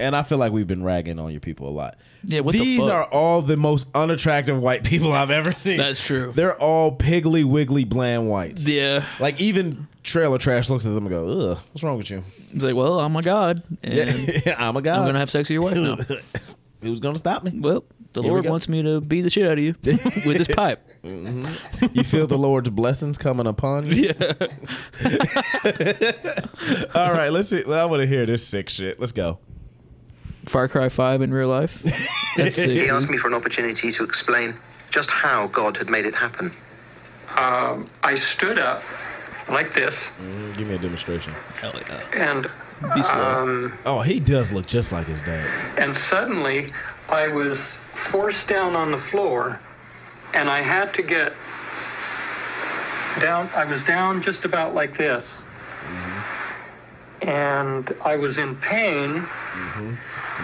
and I feel like we've been ragging on your people a lot. Yeah, what the These fuck? are all the most unattractive white people I've ever seen. That's true. They're all piggly wiggly bland whites. Yeah. Like even trailer trash looks at them and go, "Ugh, what's wrong with you?" He's like, well, I'm a god. And Yeah, I'm a guy. I'm going to have sex with your wife now. Who's gonna stop me? well, the Here Lord wants me to beat the shit out of you with this pipe. Mm-hmm. You feel the Lord's blessings coming upon you. Yeah. All right, let's see. Well, I want to hear this sick shit. Let's go. Far Cry 5 in real life. That's sick. he asked me for an opportunity to explain just how God had made it happen. Um, I stood up like this, Mm, give me a demonstration. Hell yeah. and Be slow. um, Oh, he does look just like his dad. and suddenly I was forced down on the floor, and I had to get down. I was down just about like this, and I was in pain. and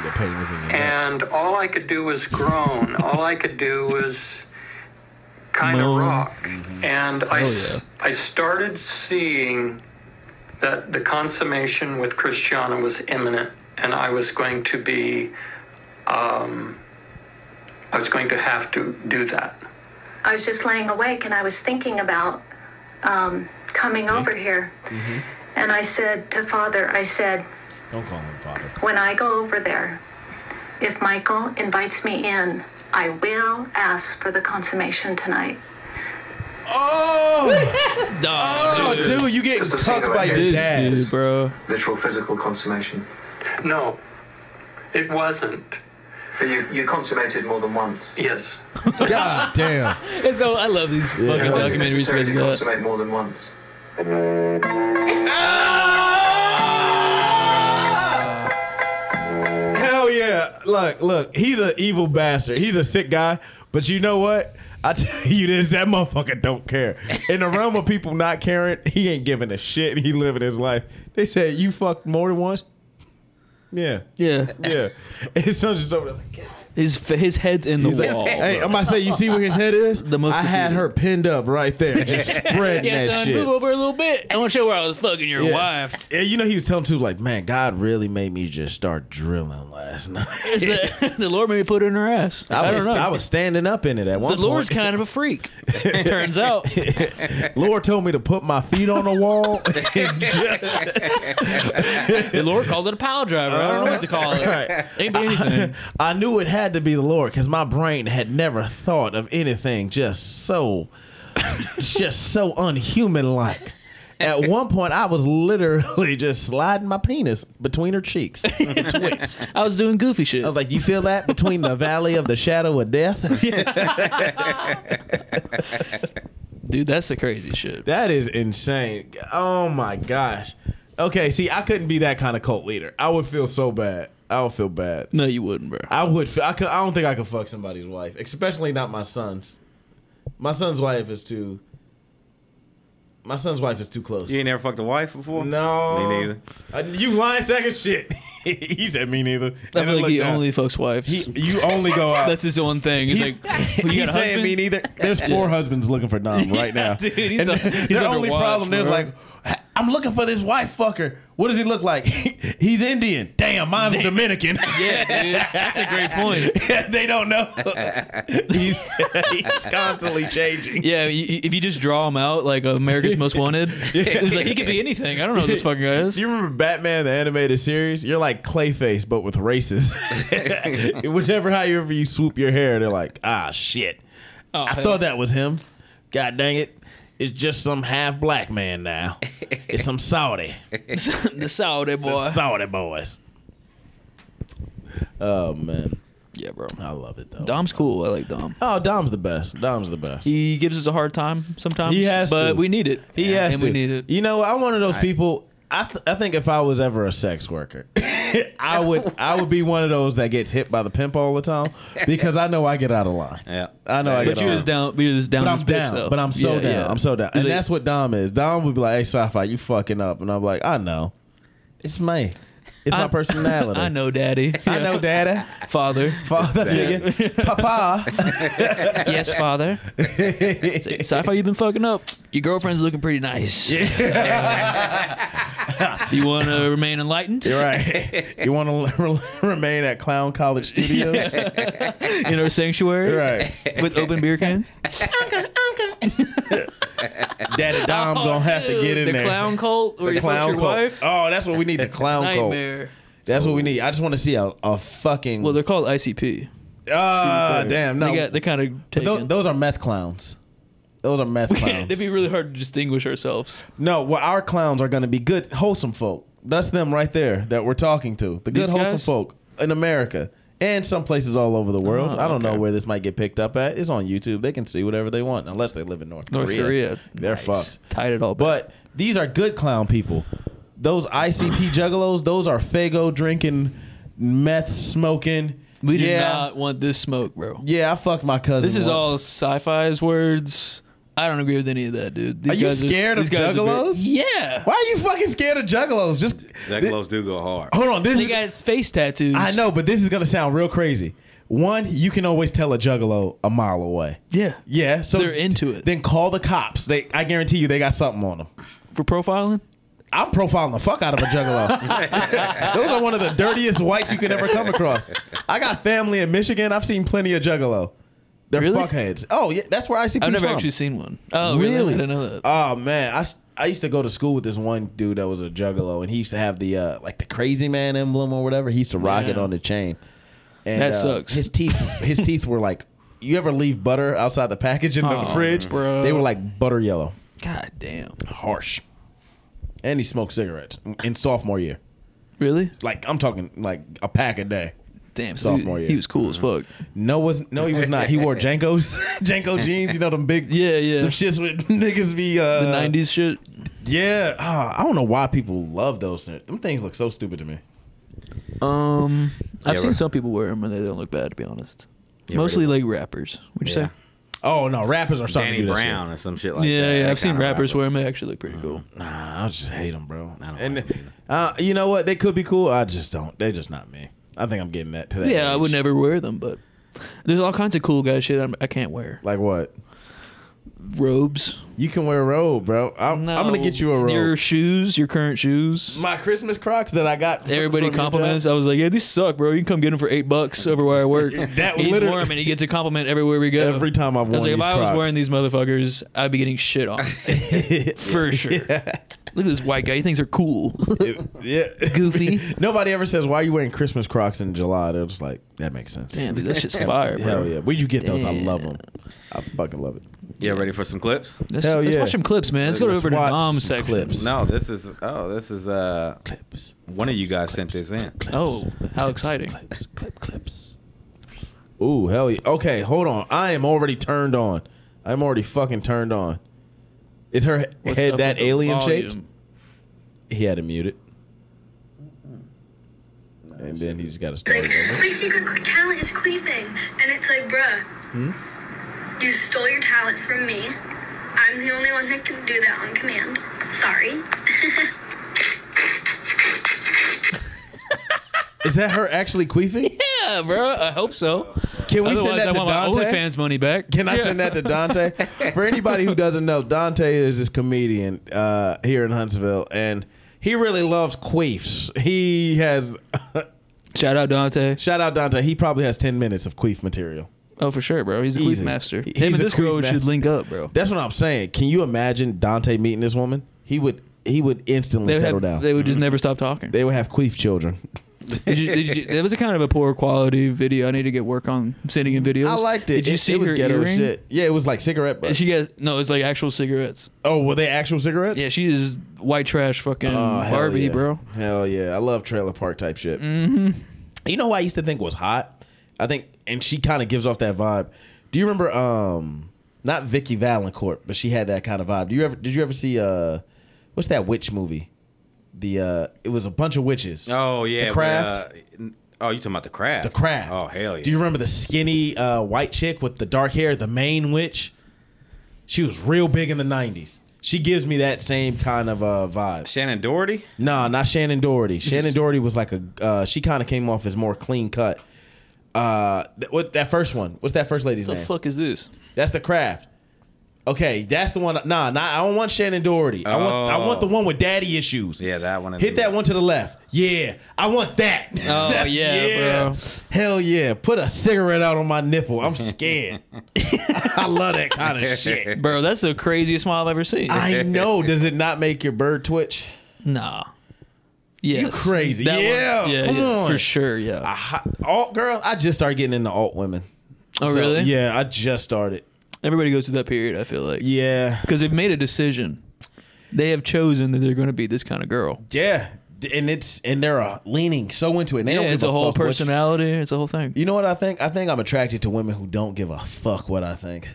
The pain was in your nuts. and all I could do was groan. all I could do was kind of Moan. rock. And I, Hell yeah. I started seeing that the consummation with Christiana was imminent, and I was going to be, um, I was going to have to do that. I was just laying awake and I was thinking about um, coming over here. And I said to Father, I said, Don't call him father. when I go over there, if Michael invites me in, I will ask for the consummation tonight. Oh, Dog, oh, dude. dude, you getting Just cucked by your This dad. dude, bro. Literal physical consummation. No, it wasn't. But you, you consummated more than once. Yes. God damn. And so I love these fucking documentaries because of that. consummate more than once. Ah! Hell yeah. Look, look, he's an evil bastard. He's a sick guy. But you know what? I tell you this, that motherfucker don't care. In the realm of people not caring, he ain't giving a shit. He living his life. They said, you fucked more than once? Yeah. Yeah. Yeah. His son's just over there like, "God." His his head's in the He's like, wall. hey, I'm about to say, you see where his head is? The most I had defeated. her pinned up right there, just spreading yeah, that son, shit. move over a little bit. I want to show where I was fucking your Yeah. wife. Yeah, you know he was telling too, like, man, God really made me just start drilling last night. It's a- the Lord made me put it in her ass. I, I was, don't know. I was standing up in it at one the Lord's kind of a freak. Turns out. Lord told me to put my feet on the wall. The Lord called it a pile driver. I don't know what to call it. Right. Ain't be anything. I knew it had had to be the Lord because my brain had never thought of anything just so, just so unhuman like. At one point, I was literally just sliding my penis between her cheeks. I was doing goofy shit. I was like, "You feel that between the valley of the shadow of death? Dude, that's the crazy shit. That is insane. Oh my gosh. Okay, see, I couldn't be that kind of cult leader. I would feel so bad. I would feel bad. No, you wouldn't, bro. I would. Feel, I could. I don't think I could fuck somebody's wife, especially not my son's. My son's wife is too. My son's wife is too close. You ain't never fucked a wife before? no, Me neither. Uh, you lying second shit. he said me neither. I feel like he down. only fucks wives. He, you only go out. That's his one thing. He's He- like, well, you he's got a saying husband? me neither. There's four husbands looking for Dom right now. dude, he's and a- he's their only watch, problem is bro. like, I'm looking for this white fucker. What does he look like? he's Indian. Damn, mine's Dominican. Yeah, dude. That's a great point. they don't know. he's, he's constantly changing. Yeah, y- y- if you just draw him out like America's Most Wanted, it's like he could be anything. I don't know who this fucking guy is. You remember Batman the animated series? You're like Clayface, but with races. Whichever however you swoop your hair, they're like, ah, shit. Oh, I thought that was him. God dang it. It's just some half black man now. It's some Saudi. the Saudi boy. The Saudi boys. Oh man. Yeah, bro. I love it though. Dom's cool. I like Dom. Oh, Dom's the best. Dom's the best. He gives us a hard time sometimes. He has but to. we need it. He has and to. we need it. You know, I'm one of those people. I, th- I think if I was ever a sex worker, I would I would be one of those that gets hit by the pimp all the time because I know I get out of line. Yeah. I know I But you out was of line. down. But you was down. But I'm down. though. But I'm so Yeah, down. yeah. I'm so down. And Like, that's what Dom is. Dom would be like, "Hey, SiFi, you fucking up," and I'm like, "I know. It's me. It's my personality. I know, Daddy. I know, Daddy, Father. Father figure, Papa." yes, Father. Say, SiFi, you've been fucking up. Your girlfriend's looking pretty nice. Yeah. you want to remain enlightened You're right. You want to remain at Clown College Studios? in our sanctuary right. with open beer cans? Daddy Dom gonna have to get in the there. clown cult where the you clown your cult. wife. Oh, that's what we need. The clown cult. That's what we need. I just want to see a, a fucking. Well, they're called ICP. ah, damn. No, They got they kind of Tho- taken. those are meth clowns. Those are meth clowns. It'd be really hard to distinguish ourselves. no, well, our clowns are going to be good, wholesome folk. That's them right there that we're talking to. The good, These wholesome folk in America and some places all over the world. Oh, I don't know where this might get picked up at. It's on YouTube. They can see whatever they want, unless they live in North, North Korea. Korea. They're Nice. fucked. Tied it all back. But these are good clown people. Those ICP juggalos, those are Faygo drinking, meth smoking. we do yeah, not want this smoke, bro. Yeah, I fucked my cousin. This is once. all SiFi's words. I don't agree with any of that, dude. These Are you guys scared of these are very- juggalos? yeah. Why are you fucking scared of juggalos? Just Juggalos do go hard. hold on. This They is, got face tattoos. I know, but this is gonna sound real crazy. One, you can always tell a juggalo a mile away. Yeah. Yeah, so They're into it. Then call the cops. They, I guarantee you, they got something on them. For profiling? I'm profiling the fuck out of a juggalo. Those are one of the dirtiest whites you could ever come across. I got family in Michigan. I've seen plenty of juggalo. They're Really? fuckheads. Oh yeah, that's where ICP's I've never from. actually seen one. Oh, really? I didn't know that. Oh man, I, I used to go to school with this one dude that was a juggalo, and he used to have the uh, like the crazy man emblem or whatever. He used to rock it on the chain. And, That uh, sucks. His teeth, his teeth were like. You ever leave butter outside the package in the Oh, fridge? bro. They were like butter yellow, God damn. harsh. And he smoked cigarettes in sophomore year. Really? Like I'm talking like a pack a day. Damn. So Sophomore he, year. he was cool as fuck. No, was no, he was not. He wore JNCOs, JNCO jeans. You know them big, Yeah, yeah. them shits with niggas be uh, The '90s shit. Yeah, ah, I don't know why people love those. things. Them things look so stupid to me. Um, I've Yeah, seen right. some people wear them and they don't look bad, to be honest. Yeah, Mostly really. like rappers. Would you Yeah. say? Oh no, rappers are starting Danny to do Brown or some shit like yeah, that. yeah. that I've seen rappers rapper. wear them. They actually look pretty cool. shit. Nah, I just hate them, bro. I don't and like 'em uh, you know what? They could be cool. I just don't. They're just not me. I think I'm getting that today. Yeah, I would never wear them, but there's all kinds of cool guy shit I'm, I can't wear. Like what? Robes. You can wear a robe, bro. I'm, I'm gonna get you a robe. Your shoes, your current shoes. My Christmas Crocs that I got. Everybody compliments. I was like, "Yeah, these suck, bro. You can come get them for eight bucks over where I work." That He's literally- warm and he gets a compliment everywhere we go. Every time I've I was worn like, if I was Crocs. wearing these motherfuckers, I'd be getting shit on for sure. Look at this white guy. He thinks they're cool. yeah. Goofy. Nobody ever says why are you wearing Christmas Crocs in July. They're just like that makes sense. Damn, dude, that's just fire, bro. Hell yeah. Where'd you get those? I love them. I fucking love it. Yeah, ready for some clips? Let's, Hell let's yeah. watch some clips, man. Let's go Let's over to watch Dom's some section. clips. No, this is oh, this is uh Clips. one of you guys sent this in. Oh, how exciting. Clips. Clip clips. Ooh, hell yeah. Okay, hold on. I am already turned on. I'm already fucking turned on. Is her What's head that alien volume? shaped? He had to mute it. And then he just got to start like, it over. my secret talent is queefing. And it's like, bruh, Hmm? you stole your talent from me. I'm the only one that can do that on command. Sorry. Is that her actually queefing? Yeah, bro. I hope so. Can we send that I to want my Dante? OnlyFans money back. Can I Yeah. send that to Dante? For anybody who doesn't know, Dante is this comedian uh, here in Huntsville, and he really loves queefs. He has Shout out Dante. shout out Dante. He probably has ten minutes of queef material. Oh, for sure, bro. He's a Easy. queef master. He's Him and this girl should master. link up, bro. That's what I'm saying. Can you imagine Dante meeting this woman? He would he would instantly They would, settle have, down. they would just never stop talking. they would have queef children. Did you, did you, that was a kind of a poor quality video. I need to get work on sending in videos. I liked it. Did you it, see it was her ghetto earring? shit. Yeah, it was like cigarette butts. She got no. It's like actual cigarettes. oh, were they actual cigarettes? Yeah, she is white trash fucking Oh, hell Barbie, yeah. bro. Hell yeah, I love trailer park type shit. Mm-hmm. You know who I used to think was hot? I think, and she kind of gives off that vibe. Do you remember? um Not Vicky Valancourt, but she had that kind of vibe. Do you ever? Did you ever see? uh What's that witch movie? The uh it was a bunch of witches. Oh yeah, The Craft? but, uh, oh, you talking about the craft? The Craft. Oh hell yeah. Do you remember the skinny uh, white chick with the dark hair, the main witch? She was real big in the '90s. She gives me that same kind of uh, vibe. Shannen Doherty? No, not Shannen Doherty. Shannen Doherty was like a. Uh, she kind of came off as more clean cut. Uh, th- what that first one? What's that first lady's name? What the name? fuck is this? That's the craft. Okay, that's the one. Nah, nah. I don't want Shannen Doherty. I want. I want the oh. one with daddy issues. Yeah, that one. Hit the- that one to the left. Yeah, I want that. Oh, That's- yeah, bro. Hell yeah. Put a cigarette out on my nipple. I'm scared. I love that kind of shit. Bro, that's the craziest smile I've ever seen. I know. Does it not make your bird twitch? nah. Yes. You crazy. That one- Yeah, yeah, come yeah, on. for sure. Yeah. A hot, alt girl. I just started getting into alt women. oh, So, really? Yeah, I just started. Everybody goes through that period. I feel like Yeah, because they've made a decision. They have chosen that they're going to be this kind of girl. yeah, and it's and they're uh, leaning so into it. And they yeah, don't it's a whole what you- personality. It's a whole thing. You know what I think? I think I'm attracted to women who don't give a fuck what I think.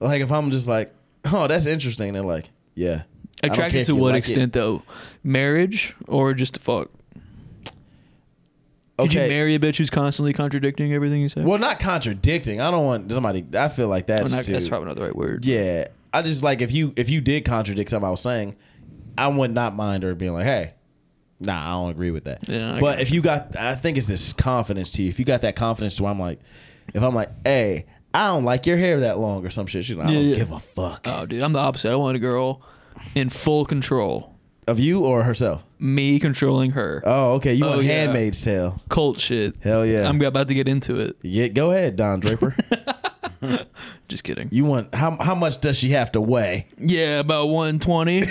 Like if I'm just like, oh, that's interesting. They're like, yeah. I don't care Attracted to what like it. extent though? Marriage or just to fuck? Could you marry a bitch who's constantly contradicting everything you say? Well, not contradicting. I don't want somebody. I feel like that's oh, not- that's probably not the right word. Yeah, I just like if you if you did contradict something I was saying, I would not mind her being like, hey, nah, I don't agree with that. Yeah, I but if you got, I think it's this confidence to you. If you got that confidence to where I'm like, if I'm like, hey, I don't like your hair that long or some shit, she's like, I Yeah, don't yeah. give a fuck Oh, dude, I'm the opposite. I want a girl in full control. Of you or herself. Me controlling her. Oh, okay, you Oh, want yeah. Handmaid's Tale? Cult shit. Hell yeah. I'm about to get into it. Yeah, go ahead, Don Draper. Just kidding. you want how how much does she have to weigh? Yeah, about 120.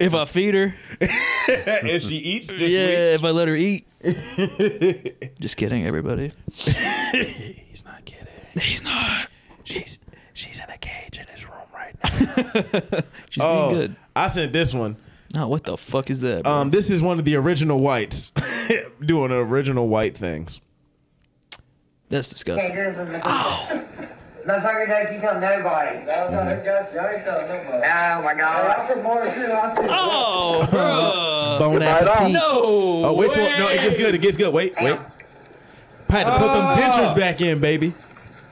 if I feed her. if she eats this yeah, if I let her eat. Just kidding, everybody. he's not kidding. He's not. She's she's in a cage in his room right now. She's Oh, being good. I sent this one. Oh, what the fuck is that? Bro? Um, this is one of the original whites doing original white things. That's disgusting. Motherfucker don't you tell nobody. No, no, I got you. I ain't telling nobody. Oh my god. I'm from I see. Oh, bro. Bon appetit. No. Oh, wait for it. No, it gets good. It gets good. Wait, wait. I had to put them dentures back in, baby.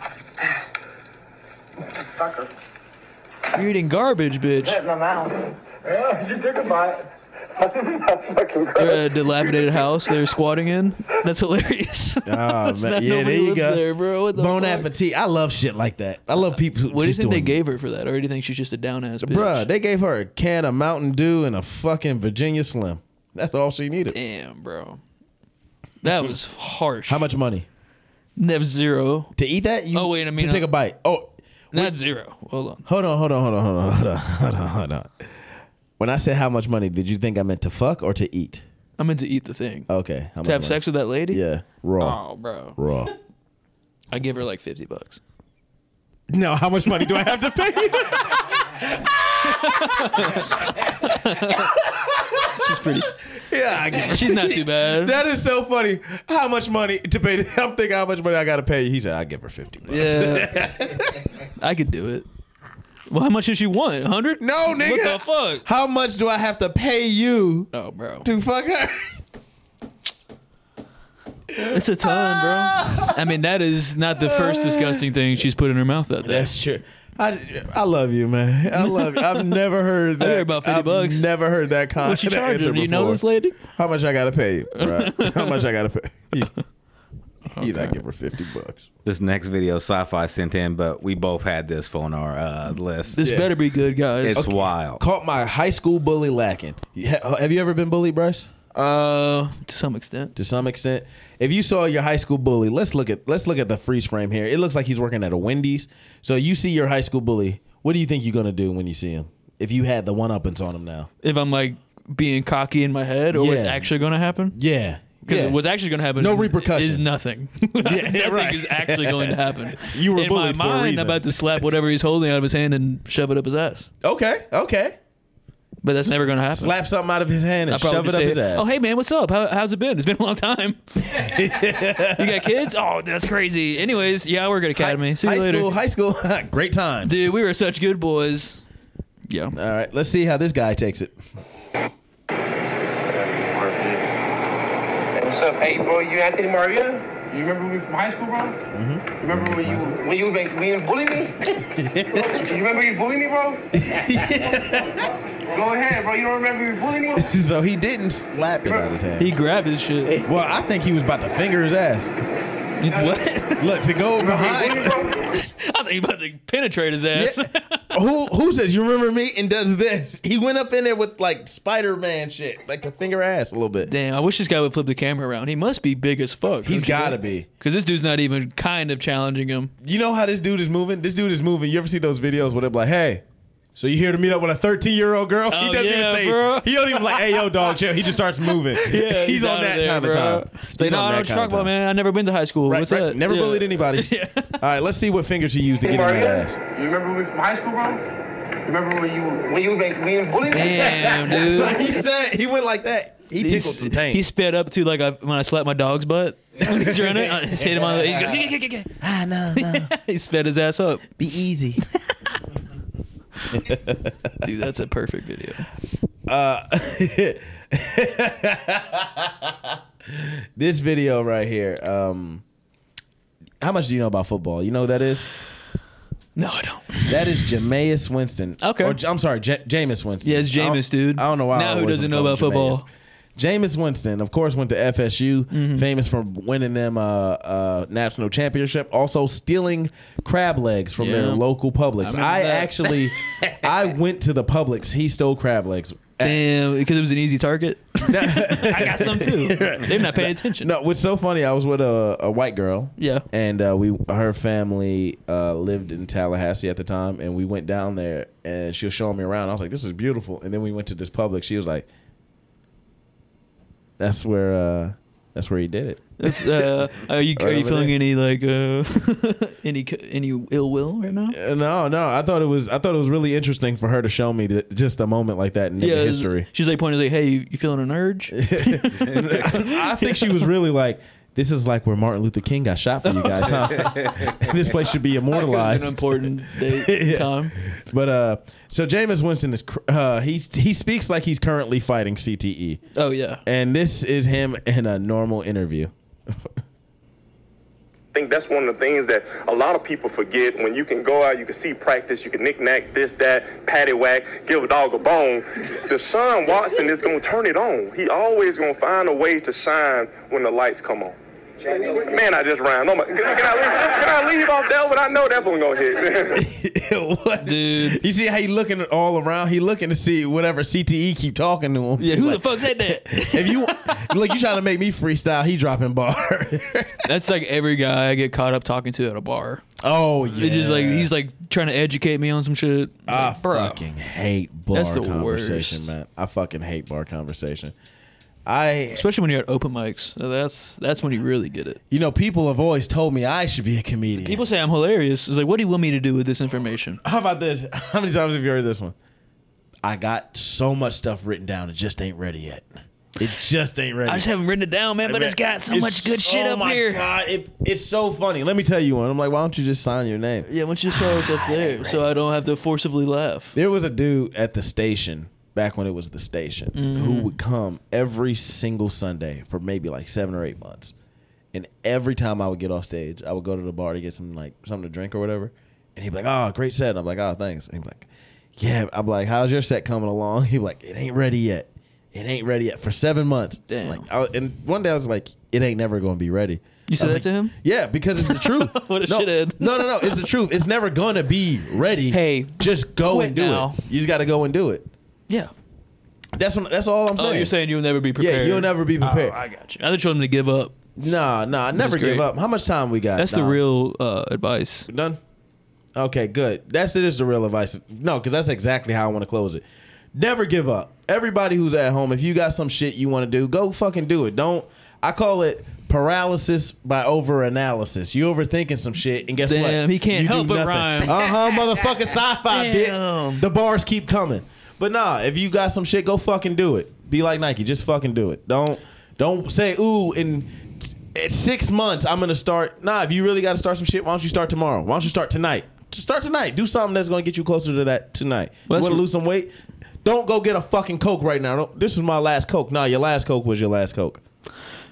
Fucker. You're eating garbage, bitch. Put it in my mouth. Yeah, she took a bite. That's fucking They're gross. a dilapidated house they're squatting in. That's hilarious. Oh, That's man. not- Yeah, nobody there you lives go. there, bro. What the Bon fuck? appetit. I love shit like that. I love people. who What do you just think they gave her for that? Or do you think she's just a down ass bitch? Bruh, they gave her a can of Mountain Dew and a fucking Virginia Slim. That's all she needed. Damn, bro. That was harsh. How much money Nev zero. to eat that? You, Oh, wait, I mean, to take uh, a bite. Oh, Not zero. Hold on. hold on, hold on, hold on, hold on, hold on, hold on, hold on. When I said how much money, did you think I meant to fuck or to eat? I meant to eat the thing. Okay. How to have much sex with that lady? Yeah. Raw. Oh, bro. Raw. I give her like fifty bucks. No, how much money do I have to pay you? She's pretty. yeah, I get She's not too bad. That is so funny. How much money to pay? I'm thinking how much money I got to pay you. He said, I give her 50 bucks. Yeah. I could do it. Well, how much does she want? hundred? No, nigga. What the fuck? How much do I have to pay you Oh, bro. to fuck her? It's a ton, bro. Ah. I mean, that is not the first ah. disgusting thing she's put in her mouth that day. That's true. I, I love you, man. I love you. I've never heard that. hear about 50 I've bucks. Never heard that kind What she of charging? Do you know this lady? How much I gotta pay you? Right. How much I gotta pay? You, you I give her fifty bucks. This next video, SiFi sent in, but we both had this on our uh, list. This Yeah. better be good, guys. it's wild. Caught my high school bully lacking. Have you ever been bullied, Bryce? Uh, to some extent. To some extent. If you saw your high school bully, let's look at let's look at the freeze frame here. It looks like he's working at a Wendy's. So you see your high school bully. What do you think you're gonna do when you see him? If you had the one uppance on him now. If I'm like being cocky in my head, or what's actually going to happen? Yeah. Because Yeah. what's actually going to happen No is, repercussion. is nothing. yeah, nothing right. is actually going to happen. You were in my bullied for a mind, about to slap whatever he's holding out of his hand and shove it up his ass. Okay, okay. But that's never going to happen. Slap something out of his hand and shove it up his oh, ass. Oh, hey man, what's up? How, how's it been? It's been a long time. you got kids? Oh, that's crazy. Anyways, yeah, I work at Academy. See high you later, school, high school, great times. dude. We were such good boys. Yeah. All right, let's see how this guy takes it. Hey, what's up? Hey, bro, you Anthony Maria? You remember me from high school, bro? Mm-hmm. Remember when you when you been when you was bullying me? you remember you bullying me, bro? Go ahead, bro. You don't remember you bullying me? so he didn't slap it out of his hand. He grabbed his shit. well, I think he was about to finger his ass. What? Look to go behind. I think he about to penetrate his ass. Yeah. who who says you remember me and does this? He went up in there with like Spider Man shit, like a finger ass a little bit. Damn, I wish this guy would flip the camera around. He must be big as fuck. He's gotta be. Because this dude's not even kind of challenging him. You know how this dude is moving? This dude is moving. You ever see those videos where they're like, "Hey, so you here to meet up with a 13 year old girl?" Oh, he doesn't yeah, even say. bro. He don't even like, "Hey, yo, dog, chill." He just starts moving. Yeah, he's, on that there, kind bro. of time. It's Like, He's no, on I know that what you're kind of talking about, man. I never been to high school. Right, What's right. that? Never Yeah. bullied anybody. All right, let's see what fingers he used to Hey, get in that Maria? ass. You remember me from high school, bro? Remember when you when you been when you was bullying me? Damn, So dude. he said he went like that. He He's- tickled some tank. He sped up to like I, when I slapped my dog's butt he's running. I hit him on the. He goes, "Get, get, get, get." ah, no, no. he sped his ass up. Be easy. Dude, that's a perfect video. Uh, this video right here. Um, how much do you know about football? You know who that is? No, I don't. That is Jameis Winston. Okay. Or, I'm sorry, J- Jameis Winston. Yeah, it's Jameis, dude. I don't know why. Now who doesn't know about football? Jameis. Winston, of course, went to FSU, Mm-hmm. famous for winning them uh, uh, national championship. Also stealing crab legs from their local Publix. I I, actually, I went to the Publix. He stole crab legs. Damn, because it was an easy target. I got some too. They're not paying attention. No, what's so funny? I was with a, a white girl. Yeah. and uh, we her family uh, lived in Tallahassee at the time, and we went down there, and she was showing me around. I was like, "This is beautiful." And then we went to this Publix. She was like, "That's where, uh, that's where he did it." Uh, are you are you feeling there. any like uh, any any ill will right now? Uh, No, no, I thought it was I thought it was really interesting for her to show me that, just a moment like that in Yeah, history. She's like pointing like, "Hey, you, you feeling an urge?" I think she was really like. This is like where Martin Luther King got shot for you guys, huh? this place should be immortalized. an important day, Yeah. time. But uh, so Jameis Winston is cr- uh, he's he speaks like he's currently fighting CTE, Oh yeah. and this is him in a normal interview. I think that's one of the things that a lot of people forget. When you can go out, you can see practice, you can knick-knack this, that, patty whack, give a dog a bone. Deshaun Watson is going to turn it on. He always going to find a way to shine when the lights come on. Man, I just ran. Oh my, can, I- can I leave, can I leave off that one? I know that one gonna hit. what? Dude. You see how he looking all around? He looking to see whatever CTE keep talking to him. Yeah, who the fuck said that? If you look, you trying to make me freestyle. He dropping bar. That's like every guy I get caught up talking to at a bar. oh yeah. It just like he's like trying to educate me on some shit. It's I like, fucking hate bar That's the conversation, worst. man. I fucking hate bar conversation. I, especially when you're at open mics. That's that's when you really get it. you know, people have always told me I should be a comedian. People say I'm hilarious. It's like, what do you want me to do with this information? How about this? How many times have you heard this one? I got so much stuff written down. It just ain't ready yet. It just ain't ready. I just haven't written it down, man. But it's got so much good shit oh up my here. God, it, it's so funny. Let me tell you one. I'm like, why don't you just sign your name? Yeah, why don't you just throw us up there so I don't have to forcibly laugh? There was a dude at the station back when it was the station Mm-hmm. who would come every single Sunday for maybe like seven or eight months. And every time I would get off stage, I would go to the bar to get some like something to drink or whatever. And he'd be like, "Oh, great set." And I'm like, "Oh, thanks." And he'd be like, "Yeah." I'm like, "How's your set coming along?" He'd be like, "It ain't ready yet. It ain't ready yet for seven months." Damn. Like, I, and one day I was like, "It ain't never going to be ready." You said that like, to him? Yeah, because it's the truth. What a no, shithead. No, no, no. It's the truth. It's never going to be ready. Hey, just go and do now. it. You just got to go and do it. Yeah. That's what, that's all I'm saying. Oh, you're saying you'll never be prepared. Yeah, you'll never be prepared. Oh, I got you. I just told him to give up. Nah, nah, I never give up. How much time we got? That's the real uh, advice. done. Okay, good. That's it is the real advice. No, because that's exactly how I want to close it. Never give up. Everybody who's at home, if you got some shit you want to do, go fucking do it. Don't. I call it paralysis by overanalysis. You overthinking some shit, and guess what? Damn, he can't You do help but rhyme. Uh huh, motherfucking SiFi, Damn. bitch. The bars keep coming. But nah, if you got some shit, go fucking do it. Be like Nike, just fucking do it. Don't don't say ooh in at six months I'm gonna start. Nah, if you really got to start some shit, why don't you start tomorrow? Why don't you start tonight? Start tonight. Do something that's gonna get you closer to that tonight. Well, you want to lose some weight? Don't go get a fucking coke right now. Don't, this is my last coke. Nah, your last coke was your last coke.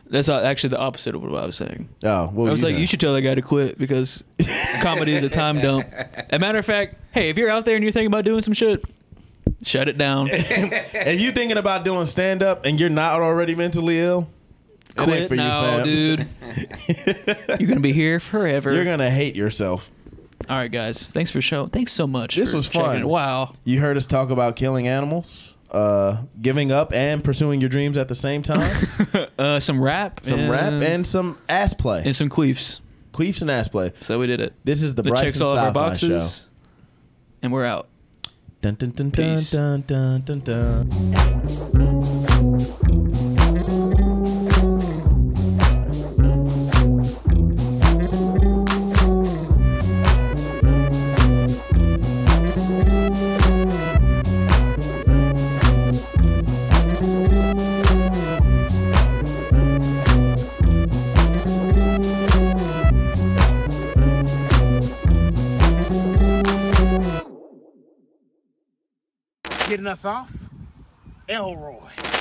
That's actually the opposite of what I was saying. Oh, what I was you like, saying? you should tell that guy to quit because comedy is a time dump. As a matter of fact, hey, if you're out there and you're thinking about doing some shit, shut it down. if you thinking about doing stand up and you're not already mentally ill, Quit for you, now, dude. you're gonna be here forever. You're gonna hate yourself. All right, guys. Thanks for showing. Thanks so much. This was fun. Wow. You heard us talk about killing animals, uh, giving up and pursuing your dreams at the same time. Uh, some rap, some rap and some ass play. and some queefs. Queefs and ass play. So we did it. This is the checks Bryson all of our boxes, show. and we're out. Dun dun dun dun Peace. dun dun dun dun. Get enough off? Elroy.